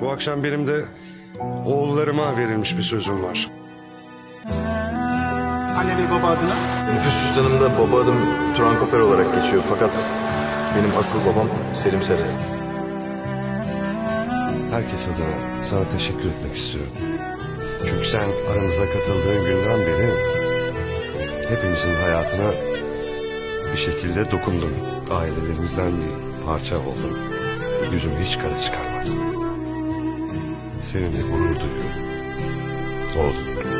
Bu akşam benim de oğullarıma verilmiş bir sözüm var. Anne ve baba adına Nüfus cüzdanımda baba adım Turan Koper olarak geçiyor fakat benim asıl babam Selim Seres. Herkes adına sana teşekkür etmek istiyorum. Çünkü sen aramıza katıldığın günden beri hepimizin hayatına bir şekilde dokundun. Ailelerimizden bir parça oldun. Yüzümü hiç kara çıkarmadın. Seninle gurur duyuyorum. Oğlum.